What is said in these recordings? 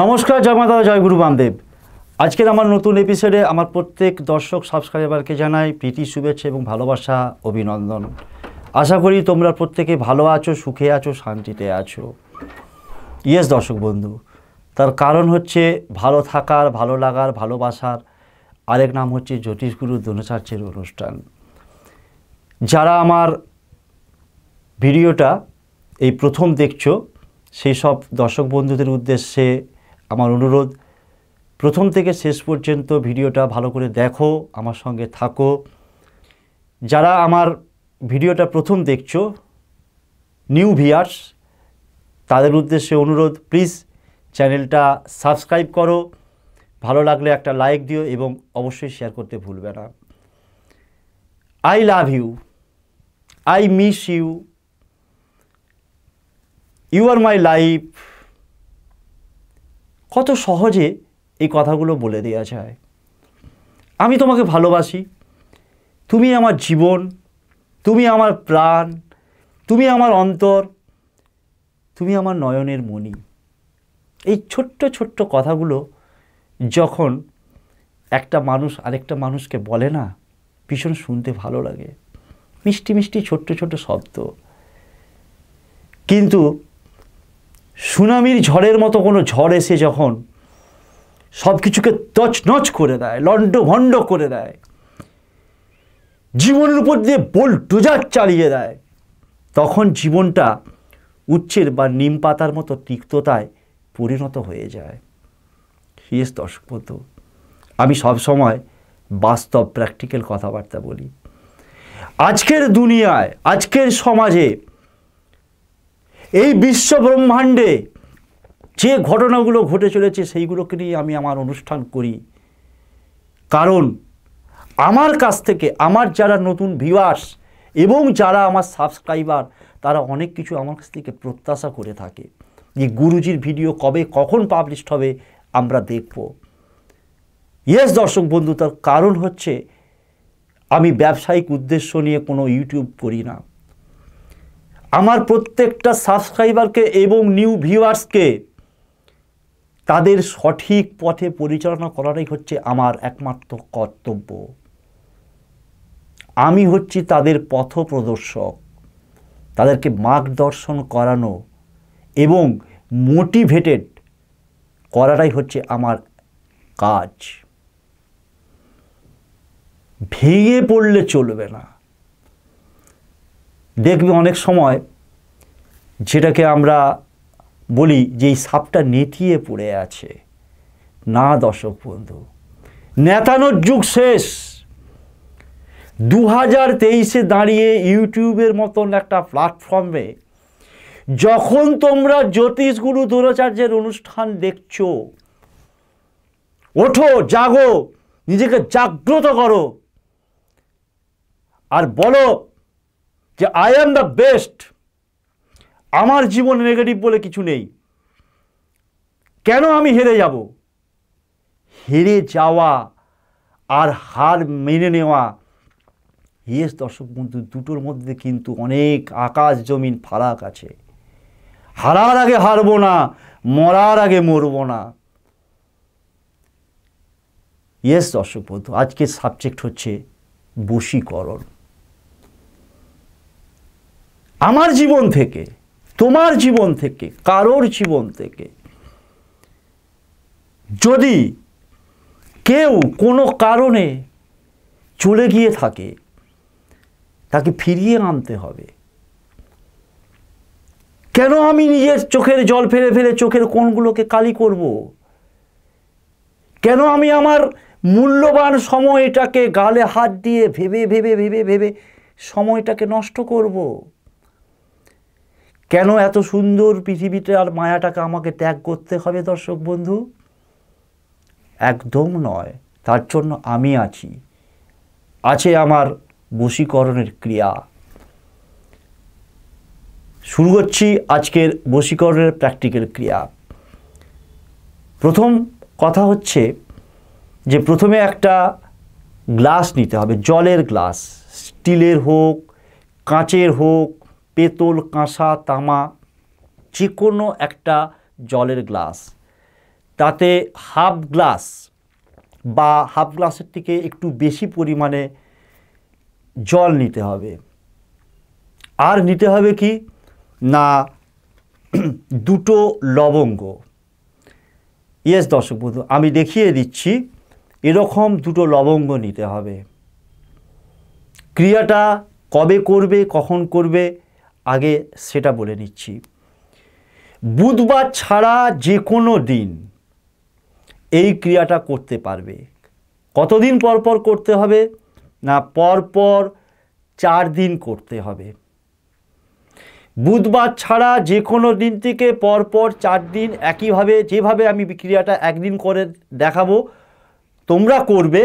নমস্কার, জয় মাতা, জয় গুরু বামদেব। আজকের আমার নতুন এপিসোডে আমার প্রত্যেক দর্শক সাবস্ক্রাইবারকে জানাই প্রীতি, শুভেচ্ছা এবং ভালোবাসা, অভিনন্দন। আশা করি তোমরা প্রত্যেকে ভালো আছো, সুখে আছো, শান্তিতে আছো। ইয়েস দর্শক বন্ধু তার কারণ হচ্ছে ভালো থাকার, ভালো লাগার, ভালোবাসার আরেক নাম হচ্ছে জ্যোতিষগুরু দ্রোণাচার্যের অনুষ্ঠান। যারা আমার ভিডিওটা এই প্রথম দেখছ, সেই সব দর্শক বন্ধুদের উদ্দেশ্যে আমার অনুরোধ, প্রথম থেকে শেষ পর্যন্ত ভিডিওটা ভালো করে দেখো, আমার সঙ্গে থাকো। যারা আমার ভিডিওটা প্রথম দেখছ, নিউ ভিয়ার্স তাদের উদ্দেশ্যে অনুরোধ, প্লিজ চ্যানেলটা সাবস্ক্রাইব করো। ভালো লাগলে একটা লাইক দিও এবং অবশ্যই শেয়ার করতে ভুলবে না। I love you. I miss you. You are my life. কত সহজে এই কথাগুলো বলে দেওয়া যায়। আমি তোমাকে ভালোবাসি। তুমি আমার জীবন। তুমি আমার প্রাণ। তুমি আমার অন্তর। তুমি আমার নয়নের মণি। এই ছোট্ট ছোট্ট কথাগুলো যখন একটা মানুষ আরেকটা মানুষকে বলে না, ভীষণ শুনতে ভালো লাগে। মিষ্টি মিষ্টি ছোট্ট ছোট্ট শব্দ। কিন্তু সুনামির ঝড়ের মতো কোনো ঝড় এসে যখন সব কিছুকে তছনছ করে দেয় লণ্ড ভণ্ড করে দেয়, জীবনের উপর দিয়ে বোল ডোজার চালিয়ে দেয়, তখন জীবনটা উচ্ছের বা নিম পাতার মতো তিক্ততায় পরিণত হয়ে যায়। ইয়েস দর্শক বন্ধু আমি সবসময় বাস্তব প্র্যাকটিক্যাল কথাবার্তা বলি। আজকের দুনিয়ায়, আজকের সমাজে, এই বিশ্ব ব্রহ্মাণ্ডে যে ঘটনাগুলো ঘটে চলেছে, সেইগুলোকে নিয়ে আমি আমার অনুষ্ঠান করি। কারণ আমার কাছ থেকে, আমার যারা নতুন ভিউয়ার্স এবং যারা আমার সাবস্ক্রাইবার তারা অনেক কিছু আমার কাছ থেকে প্রত্যাশা করে থাকে। যে গুরুজির ভিডিও কবে কখন পাবলিশড হবে, আমরা দেখব। ইয়েস দর্শক বন্ধু, তার কারণ হচ্ছে আমি ব্যবসায়িক উদ্দেশ্য নিয়ে কোনো ইউটিউব করি না। আমার প্রত্যেকটা সাবস্ক্রাইবারকে এবং নিউ ভিউয়ার্সকে তাদের সঠিক পথে পরিচালনা করাটাই হচ্ছে আমার একমাত্র কর্তব্য। আমি হচ্ছি তাদের পথ প্রদর্শক তাদেরকে মার্গদর্শন করানো এবং মোটিভেটেড করাটাই হচ্ছে আমার কাজ। ভেঙে পড়লে চলবে না। দেখবে অনেক সময় যেটাকে আমরা বলি যে এই সাপটা নেতিয়ে পড়ে আছে। না দর্শক বন্ধু, নেতানোর যুগ শেষ। দু হাজার তেইশে দাঁড়িয়ে ইউটিউবের মতন একটা প্ল্যাটফর্মে যখন তোমরা জ্যোতিষগুরু দ্রোণাচার্যের অনুষ্ঠান দেখছ, ওঠো, জাগো, নিজেকে জাগ্রত করো আর বলো যে আই অ্যাম দ্য বেস্ট আমার জীবনে নেগেটিভ বলে কিছু নেই। কেন আমি হেরে যাব? হেরে যাওয়া আর হার মেনে নেওয়া। ইয়েস দর্শক বন্ধু, দুটোর মধ্যে কিন্তু অনেক আকাশ জমিন ফারাক আছে। হারার আগে হারবো না, মরার আগে মরবো না। ইয়েস দর্শক বন্ধু আজকের সাবজেক্ট হচ্ছে বশীকরণ। আমার জীবন থেকে, তোমার জীবন থেকে, কারোর জীবন থেকে, যদি কেউ কোনো কারণে চলে গিয়ে থাকে, তাকে ফিরিয়ে আনতে হবে। কেন আমি নিজের চোখের জল ফেলে ফেলে চোখের কোণগুলোকে কালি করব? কেন আমি আমার মূল্যবান সময়টাকে গালে হাত দিয়ে ভেবে ভেবে ভেবে ভেবে সময়টাকে নষ্ট করব? কেন এত সুন্দর পৃথিবীতে আর মায়াটাকে আমাকে ত্যাগ করতে হবে দর্শক বন্ধু? একদম নয়। তার জন্য আমি আছি। আছে আমার বশীকরণের ক্রিয়া। শুরু করছি আজকের বশীকরণের প্র্যাকটিক্যাল ক্রিয়া। প্রথম কথা হচ্ছে যে প্রথমে একটা গ্লাস নিতে হবে, জলের গ্লাস স্টিলের হোক, কাঁচের হোক, পেতল, কাঁসা, তামা যে কোনো একটা জলের গ্লাস তাতে হাফ গ্লাস বা হাফ গ্লাসের থেকে একটু বেশি পরিমাণে জল নিতে হবে। আর নিতে হবে কি? না দুটো লবঙ্গ। ইয়েস দর্শক বন্ধু, আমি দেখিয়ে দিচ্ছি, এরকম দুটো লবঙ্গ নিতে হবে। ক্রিয়াটা কবে করবে, কখন করবে, আগে সেটা বলে নিচ্ছি। বুধবার ছাড়া যে কোনো দিন এই ক্রিয়াটা করতে পারবে। কতদিন পর পর করতে হবে? না পর পর চার দিন করতে হবে। বুধবার ছাড়া যে কোনো দিন থেকে পরপর চার দিন একইভাবে, যেভাবে আমি বিক্রিয়াটা একদিন করে দেখাবো, তোমরা করবে,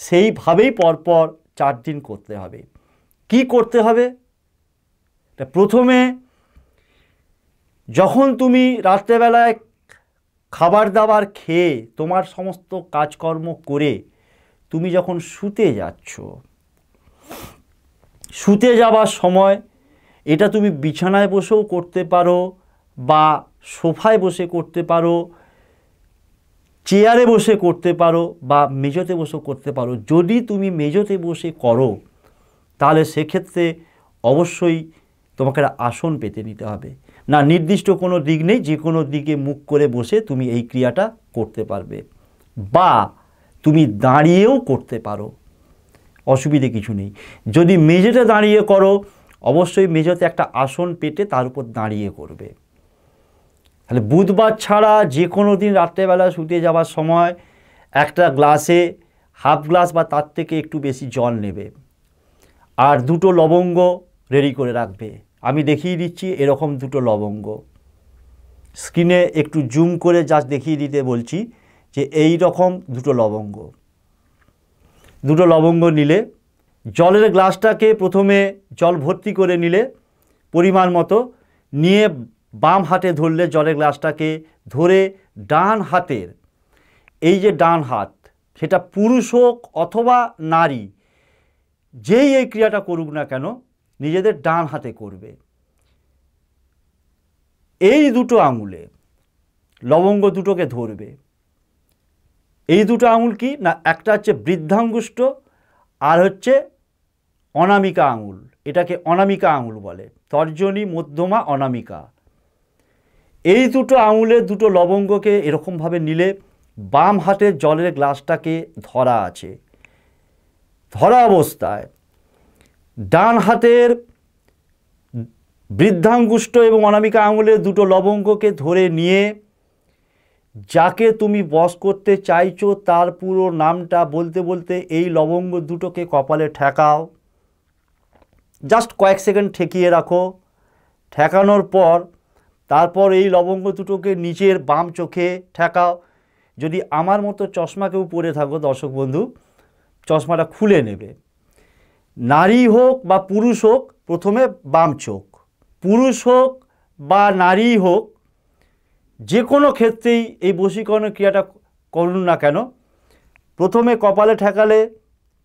সেইভাবেই পরপর চার দিন করতে হবে। কি করতে হবে? প্রথমে, যখন তুমি রাত্রেবেলায় খাবার দাবার খেয়ে তোমার সমস্ত কাজকর্ম করে তুমি যখন শুতে যাচ্ছ, শুতে যাবার সময় এটা তুমি বিছানায় বসেও করতে পারো বা সোফায় বসে করতে পারো, চেয়ারে বসে করতে পারো বা মেজোতে বসেও করতে পারো। যদি তুমি মেজোতে বসে করো, তাহলে সেক্ষেত্রে অবশ্যই তোমাকে আসন পেতে নিতে হবে। না, নির্দিষ্ট কোনো দিক নেই, যে কোনো দিকে মুখ করে বসে তুমি এই ক্রিয়াটা করতে পারবে বা তুমি দাঁড়িয়েও করতে পারো। অসুবিধে কিছু নেই। যদি মেঝেতে দাঁড়িয়ে করো অবশ্যই মেঝেতে একটা আসন পেতে তার উপর দাঁড়িয়ে করবে। তাহলে বুধবার ছাড়া যে কোনো দিন রাত্রেবেলা শুতে যাওয়ার সময় একটা গ্লাসে হাফ গ্লাস বা তার থেকে একটু বেশি জল নেবে আর দুটো লবঙ্গ রেডি করে রাখবে। আমি দেখিয়ে দিচ্ছি এরকম দুটো লবঙ্গ। স্ক্রিনে একটু জুম করে জাস্ট দেখিয়ে দিতে বলছি যে এই রকম দুটো লবঙ্গ। দুটো লবঙ্গ নিলে জলের গ্লাসটাকে প্রথমে জল ভর্তি করে নিলে পরিমাণ মতো, নিয়ে বাম হাতে ধরলে জলের গ্লাসটাকে ধরে ডান হাতের, এই যে ডান হাত, সেটা পুরুষ হোক অথবা নারী, যেই এই ক্রিয়াটা করুক না কেন, নিজেদের ডান হাতে করবে। এই দুটো আঙুলে লবঙ্গ দুটোকে ধরবে। এই দুটো আঙুল কি না, একটা হচ্ছে বৃদ্ধাঙ্গুষ্ট আর হচ্ছে অনামিকা আঙুল, এটাকে অনামিকা আঙুল বলে, তর্জনী, মধ্যমা, অনামিকা। এই দুটো আঙুলের দুটো লবঙ্গকে এরকমভাবে নিলে বাম হাতের জলের গ্লাসটাকে ধরা আছে। ধরা অবস্থায় ডান হাতের বৃদ্ধাঙ্গুষ্ট এবং অনামিকা আঙুলের দুটো লবঙ্গকে ধরে নিয়ে যাকে তুমি বস করতে চাইছো, তার পুরো নামটা বলতে বলতে এই লবঙ্গ দুটোকে কপালে ঠেকাও। জাস্ট কয়েক সেকেন্ড ঠেকিয়ে রাখো। ঠেকানোর পর, তারপর এই লবঙ্গ দুটোকে নিচের বাম চোখে ঠেকাও। যদি আমার মতো চশমা কেউ পরে থাকো, দর্শক বন্ধু, চশমাটা খুলে নেবে। নারী হোক বা পুরুষ হোক, প্রথমে বাম চোখ। পুরুষ হোক বা নারী হোক যে কোনো ক্ষেত্রেই এই বশীকরণের ক্রিয়াটা করুন না কেন। প্রথমে কপালে ঠেকালে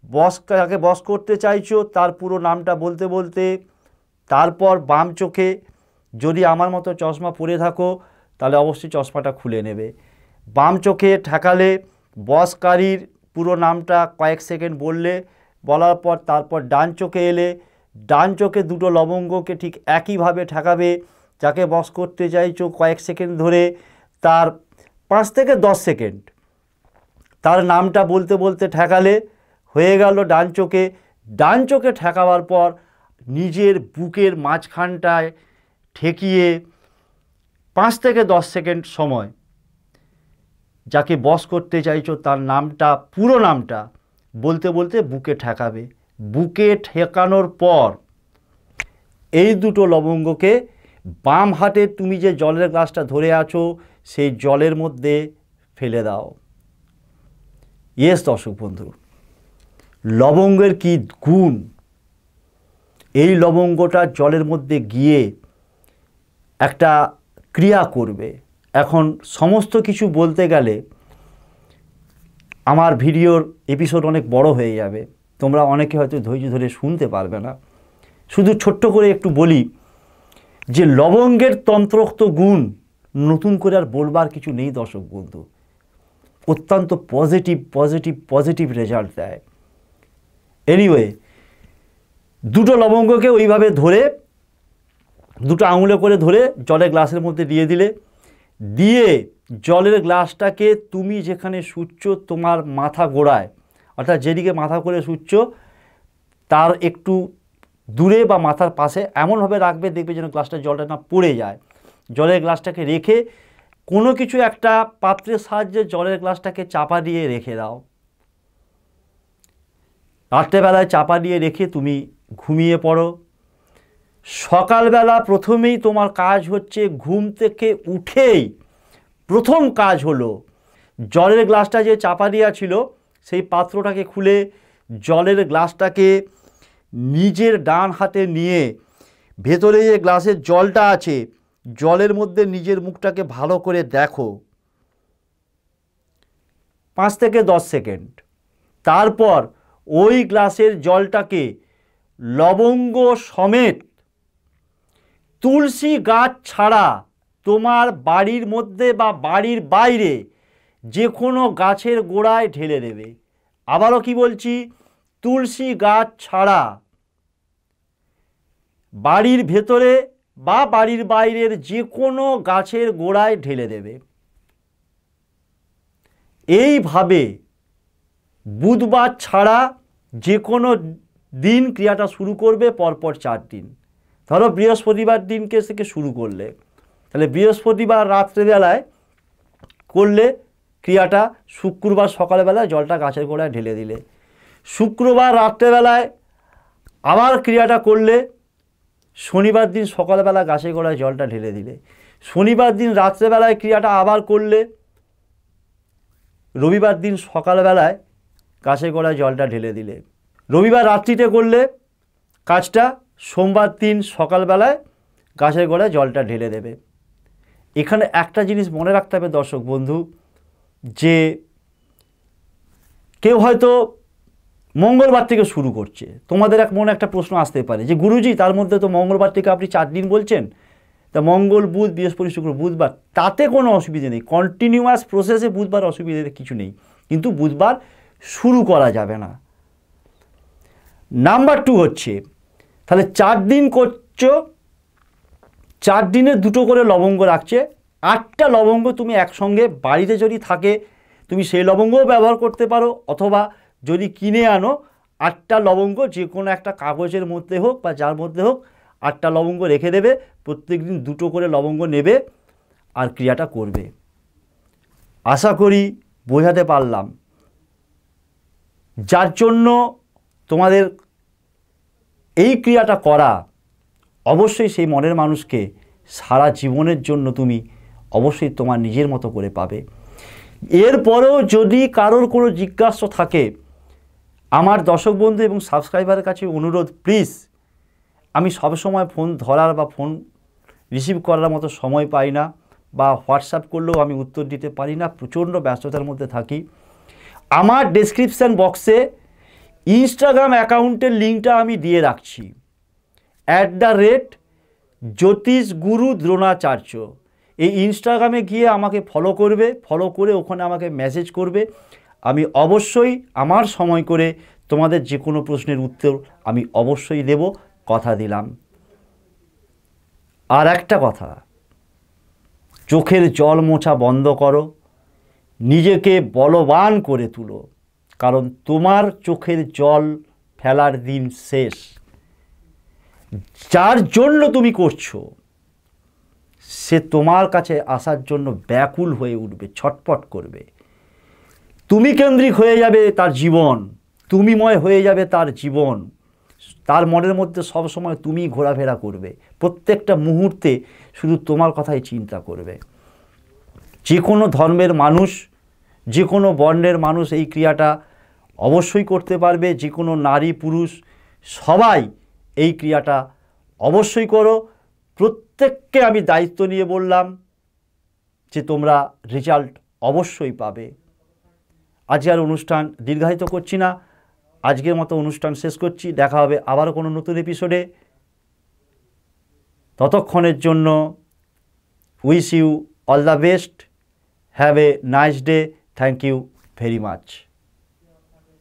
বস যাকে বস করতে চাইছো, তার পুরো নামটা বলতে বলতে, তারপর বাম চোখে যদি আমার মতো চশমা পরে থাকো, তাহলে অবশ্যই চশমাটা খুলে নেবে। বাম চোখে ঠেকালে বসকারীর পুরো নামটা কয়েক সেকেন্ড বললে, বলার পর তারপর ডান চোখে এলে, ডান চোখে দুটো লবঙ্গকে ঠিক একইভাবে ঠেকাবে যাকে বস করতে চাইছো কয়েক সেকেন্ড ধরে, তার পাঁচ থেকে দশ সেকেন্ড। তার নামটা বলতে বলতে ঠেকালে হয়ে গেল ডান চোখে। ডান চোখে ঠেকাবার পর নিজের বুকের মাঝখানটায় ঠেকিয়ে পাঁচ থেকে দশ সেকেন্ড সময় যাকে বস করতে চাইছো, তার নামটা, পুরো নামটা বলতে বলতে বুকে ঠেকাবে। বুকে ঠেকানোর পর এই দুটো লবঙ্গকে বাম হাতে তুমি যে জলের গ্লাসটা ধরে আছো, সেই জলের মধ্যে ফেলে দাও। ইয়েস দর্শক বন্ধু, লবঙ্গের কি গুণ? এই লবঙ্গটা জলের মধ্যে গিয়ে একটা ক্রিয়া করবে। এখন সমস্ত কিছু বলতে গেলে আমার ভিডিওর এপিসোড অনেক বড় হয়ে যাবে। তোমরা অনেকে হয়তো ধৈর্য ধরে শুনতে পারবে না। শুধু ছোট্ট করে একটু বলি যে লবঙ্গের তন্ত্রোক্ত গুণ নতুন করে আর বলবার কিছু নেই দর্শক বন্ধু। অত্যন্ত পজিটিভ পজিটিভ পজিটিভ রেজাল্ট দেয়। এনিওয়ে দুটো লবঙ্গকে ওইভাবে ধরে, দুটো আঙুলে করে ধরে জলের গ্লাসের মধ্যে দিয়ে দিলে। দিয়ে জলের গ্লাসটাকে তুমি যেখানে শুচ্ছ তোমার মাথা গোড়ায়, অর্থাৎ যেদিকে মাথা করে শুচ্ছ, তার একটু দূরে বা মাথার পাশে এমনভাবে রাখবে, দেখবে যেন গ্লাসটা জলটা না পড়ে যায়। জলের গ্লাসটাকে রেখে কোনো কিছু একটা পাত্রের সাহায্যে জলের গ্লাসটাকে চাপা দিয়ে রেখে দাও। রাত্রেবেলায় চাপা দিয়ে রেখে তুমি ঘুমিয়ে পড়ো। সকালবেলা প্রথমেই তোমার কাজ হচ্ছে ঘুম থেকে উঠেই প্রথম কাজ হলো জলের গ্লাসটা যে চাপা দেওয়া ছিল, সেই পাত্রটাকে খুলে জলের গ্লাসটাকে নিজের ডান হাতে নিয়ে ভেতরে যে গ্লাসের জলটা আছে, জলের মধ্যে নিজের মুখটাকে ভালো করে দেখো। পাঁচ থেকে দশ সেকেন্ড। তারপর ওই গ্লাসের জলটাকে লবঙ্গ সমেত তুলসী গাছ ছাড়া তোমার বাড়ির মধ্যে বা বাড়ির বাইরে যে কোনো গাছের গোড়ায় ঢেলে দেবে। আবারও কি বলছি? তুলসী গাছ ছাড়া বাড়ির ভেতরে বা বাড়ির বাইরের যে কোনো গাছের গোড়ায় ঢেলে দেবে। এইভাবে বুধবার ছাড়া যে কোনো দিন ক্রিয়াটা শুরু করবে পরপর চার দিন। ধরো বৃহস্পতিবার দিনকে থেকে শুরু করলে। তাহলে বৃহস্পতিবার রাত্রেবেলায় করলে ক্রিয়াটা শুক্রবার সকালবেলায় জলটা গাছের গোড়ায় ঢেলে দিলে। শুক্রবার রাত্রেবেলায় আবার ক্রিয়াটা করলে শনিবার দিন সকালবেলা গাছের গোড়ায় জলটা ঢেলে দিলে। শনিবার দিন রাত্রেবেলায় ক্রিয়াটা আবার করলে। রবিবার দিন সকালবেলায় গাছের গোড়ায় জলটা ঢেলে দিলে। রবিবার রাত্রিতে করলে কাজটা, সোমবার দিন সকালবেলায় গাছের গোড়ায় জলটা ঢেলে দেবে। এখানে একটা জিনিস মনে রাখতে হবে দর্শক বন্ধু, যে কেউ হয়তো মঙ্গলবার থেকে শুরু করছে। তোমাদের এক মনে একটা প্রশ্ন আসতে পারে যে, গুরুজি, তার মধ্যে তো মঙ্গলবার থেকে আপনি চার দিন বলছেন। তা মঙ্গল, বুধ, বৃহস্পতি, শুক্র, বুধবার, তাতে কোনো অসুবিধে নেই। কন্টিনিউয়াস প্রসেসে বুধবার অসুবিধে কিছু নেই। কিন্তু বুধবার শুরু করা যাবে না। নাম্বার টু হচ্ছে, তাহলে চার দিন করছ, চার দিনে দুটো করে লবঙ্গ রাখছে, আটটা লবঙ্গ তুমি একসঙ্গে বাড়িতে যদি থাকে, তুমি সেই লবঙ্গও ব্যবহার করতে পারো, অথবা যদি কিনে আনো, আটটা লবঙ্গ যে কোনো একটা কাগজের মধ্যে হোক বা যার মধ্যে হোক, আটটা লবঙ্গ রেখে দেবে প্রত্যেক দিন দুটো করে লবঙ্গ নেবে আর ক্রিয়াটা করবে। আশা করি বোঝাতে পারলাম। যার জন্য তোমাদের এই ক্রিয়াটা করা, অবশ্যই সেই মনের মানুষকে সারা জীবনের জন্য তুমি অবশ্যই তোমার নিজের মতো করে পাবে। এরপরেও যদি কারোর কোনো জিজ্ঞাসা থাকে আমার দর্শক বন্ধু এবং সাবস্ক্রাইবারের কাছে অনুরোধ প্লিজ আমি সবসময় ফোন ধরার বা ফোন রিসিভ করার মতো সময় পাই না বা হোয়াটসঅ্যাপ করলেও আমি উত্তর দিতে পারি না, প্রচণ্ড ব্যস্ততার মধ্যে থাকি। আমার ডেসক্রিপশান বক্সে ইনস্টাগ্রাম অ্যাকাউন্টের লিঙ্কটা আমি দিয়ে রাখছি। অ্যাট দ্য রেট জ্যোতিষ গুরু দ্রোণাচার্য। এই ইনস্টাগ্রামে গিয়ে আমাকে ফলো করবে ফলো করে ওখানে আমাকে মেসেজ করবে। আমি অবশ্যই আমার সময় করে তোমাদের যে কোনো প্রশ্নের উত্তর আমি অবশ্যই দেব, কথা দিলাম। আর একটা কথা, চোখের জল মোছা বন্ধ করো, নিজেকে বলবান করে তুলো, কারণ তোমার চোখের জল ফেলার দিন শেষ। যার জন্য তুমি করছ, সে তোমার কাছে আসার জন্য ব্যাকুল হয়ে উঠবে, ছটপট করবে। তুমি কেন্দ্রিক হয়ে যাবে তার জীবন, তুমিময় হয়ে যাবে তার জীবন। তার মনের মধ্যে সবসময় তুমি ঘোরাফেরা করবে। প্রত্যেকটা মুহূর্তে শুধু তোমার কথাই চিন্তা করবে। যে কোনো ধর্মের মানুষ যে কোনো বর্ণের মানুষ এই ক্রিয়াটা অবশ্যই করতে পারবে। যে কোনো নারী, পুরুষ, সবাই এই ক্রিয়াটা অবশ্যই করো। প্রত্যেককে আমি দায়িত্ব নিয়ে বললাম যে তোমরা রেজাল্ট অবশ্যই পাবে। আজকের অনুষ্ঠান দীর্ঘায়িত করছি না। আজকের মতো অনুষ্ঠান শেষ করছি। দেখা হবে আবারও কোনো নতুন এপিসোডে ততক্ষণের জন্য wish you all the best have a nice day thank you very much